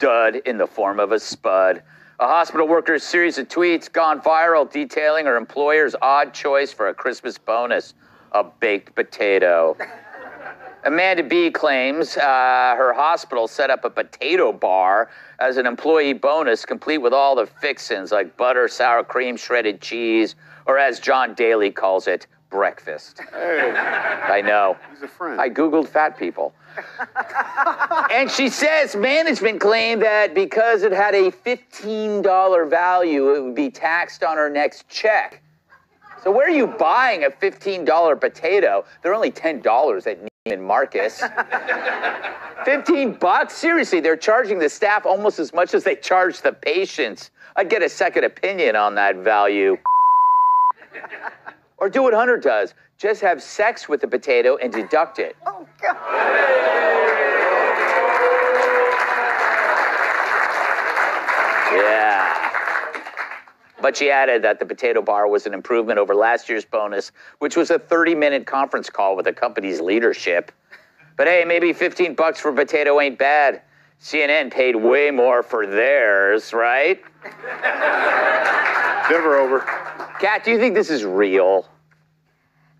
dud in the form of a spud. A hospital worker's series of tweets gone viral detailing her employer's odd choice for a Christmas bonus a baked potato. Amanda B claims uh, her hospital set up a potato bar as an employee bonus, complete with all the fixins like butter, sour cream, shredded cheese, or as John Daly calls it, breakfast. Hey, I know. he's a friend. I Googled fat people. and she says management claimed that because it had a $15 value, it would be taxed on her next check. So where are you buying a $15 potato? They're only $10 at Neiman Marcus. 15 bucks? Seriously, they're charging the staff almost as much as they charge the patients. I'd get a second opinion on that value. Or do what Hunter does. Just have sex with the potato and deduct it. Oh, God. Yeah. But she added that the potato bar was an improvement over last year's bonus, which was a 30 minute conference call with the company's leadership. But hey, maybe 15 bucks for potato ain't bad. CNN paid way more for theirs, right? Never over. Kat, do you think this is real?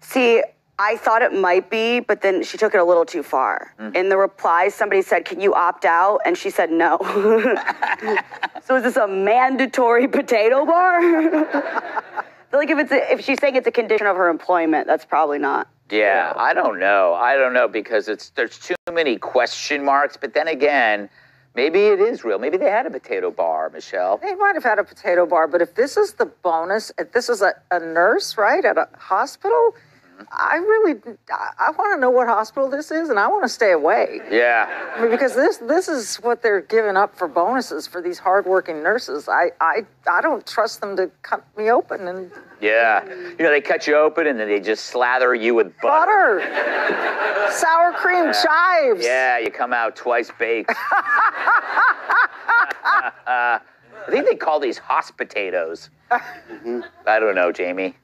See, I thought it might be, but then she took it a little too far. Mm. In the replies, somebody said, Can you opt out? And she said no. so is this a mandatory potato bar? Like if it's a, if she's saying it's a condition of her employment, that's probably not. Yeah, I don't know. I don't know because it's there's too many question marks. But then again, maybe it is real. Maybe they had a potato bar, Michelle. They might have had a potato bar, but if this is the bonus, if this is a, a nurse, right, at a hospital, I really, I, I want to know what hospital this is, and I want to stay away. Yeah. I mean, because this this is what they're giving up for bonuses for these hardworking nurses. I I, I don't trust them to cut me open and Yeah. You know, they cut you open and then they just slather you with butter. butter, sour cream, chives. Yeah, you come out twice baked. I think they call these hospitatoes. I don't know, Jamie.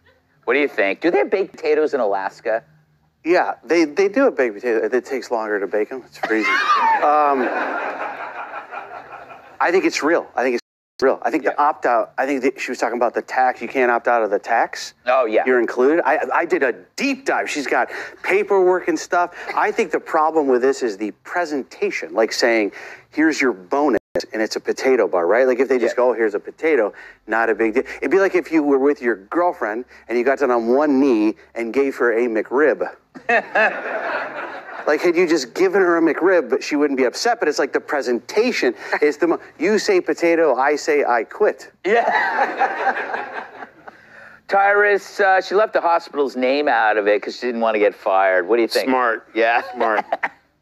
What do you think? Do they have baked potatoes in Alaska? Yeah, they, they do a baked potato. It takes longer to bake them. It's freezing. um, I think it's real. I think it's real. I think the opt out. I think that she was talking about the tax. You can't opt out of the tax. Oh, yeah. You're included. I, I did a deep dive. She's got paperwork and stuff. I think the problem with this is the presentation, like saying, "Here's your bonus." And it's a potato bar, right? Like if they just Yeah. go, oh, here's a potato, not a big deal. It'd be like if you were with your girlfriend and you got down on one knee and gave her a McRib. Like, had you just given her a McRib, but she wouldn't be upset. But it's like the presentation is the mo- you say potato, I say I quit. Yeah. Tyrus, uh, she left the hospital's name out of it because she didn't want to get fired. What do you think? Smart. Yeah. Smart.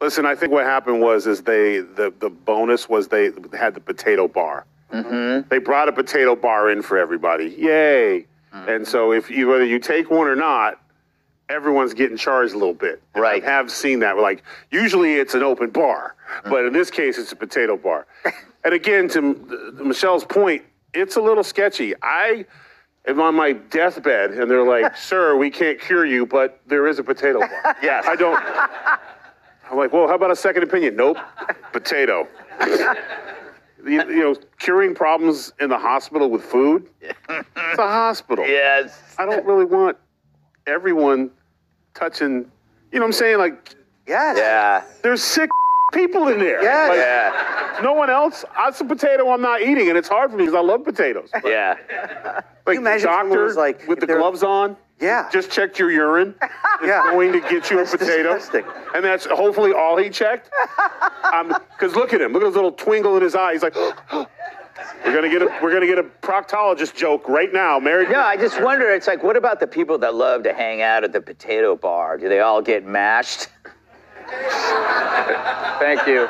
Listen, I think what happened was is they the the bonus was they had the potato bar. Mm-hmm. They brought a potato bar in for everybody. Yay! And so if you whether you take one or not, everyone's getting charged a little bit. And Right. I have seen that. Like usually it's an open bar, but in this case it's a potato bar. and again, to Michelle's point, it's a little sketchy. I am on my deathbed and they're like, "Sir, we can't cure you, but there is a potato bar." Yes. I don't. I'm like, well, how about a second opinion? Nope, potato. you, you know, curing problems in the hospital with food. It's a hospital. Yes. I don't really want everyone touching. You know what I'm saying? Like, Yes. Yeah. there's sick people in there. Yes. Like, Yeah. No one else. That's a potato I'm not eating, and it's hard for me because I love potatoes. Yeah. Like, you imagine someone doctor was like, with the they're- gloves on. Yeah. Just checked your urine. Is Yeah. going to get you a That's potato. disgusting. And that's hopefully all he checked. Um, because look at him. Look at his little twinkle in his eye. He's like, we're gonna get a we're gonna get a proctologist joke right now. Mary. No, I just wonder. It's like, what about the people that love to hang out at the potato bar? Do they all get mashed? Thank you.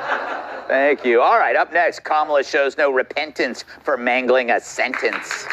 Thank you. All right, up next, Kamala shows no repentance for mangling a sentence.